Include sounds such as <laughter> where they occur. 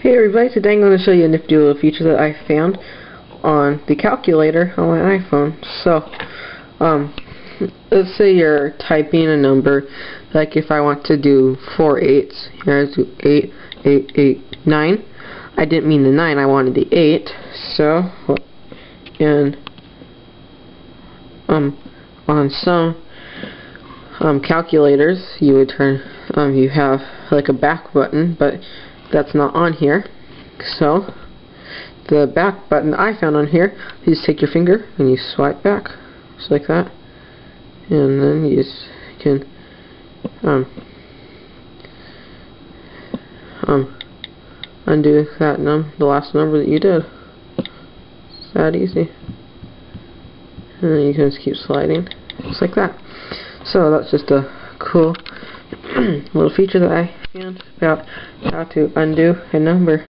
Hey everybody, today I'm going to show you a nifty little feature that I found on the calculator on my iPhone. So, um, <laughs> let's say you're typing a number, like if I want to do 4 eights, here I do 8, 8, 8, 9. I didn't mean the 9, I wanted the 8, so, and, um, on some, um, calculators, you would turn, um, you have like a back button, but that's not on here. So, the back button I found on here, you just take your finger and you swipe back, just like that. And then you just can, um, um, undo that num the last number that you did. It's that easy. And then you can just keep sliding, just like that. So that's just a cool <clears throat> little feature that I found about how to undo a number.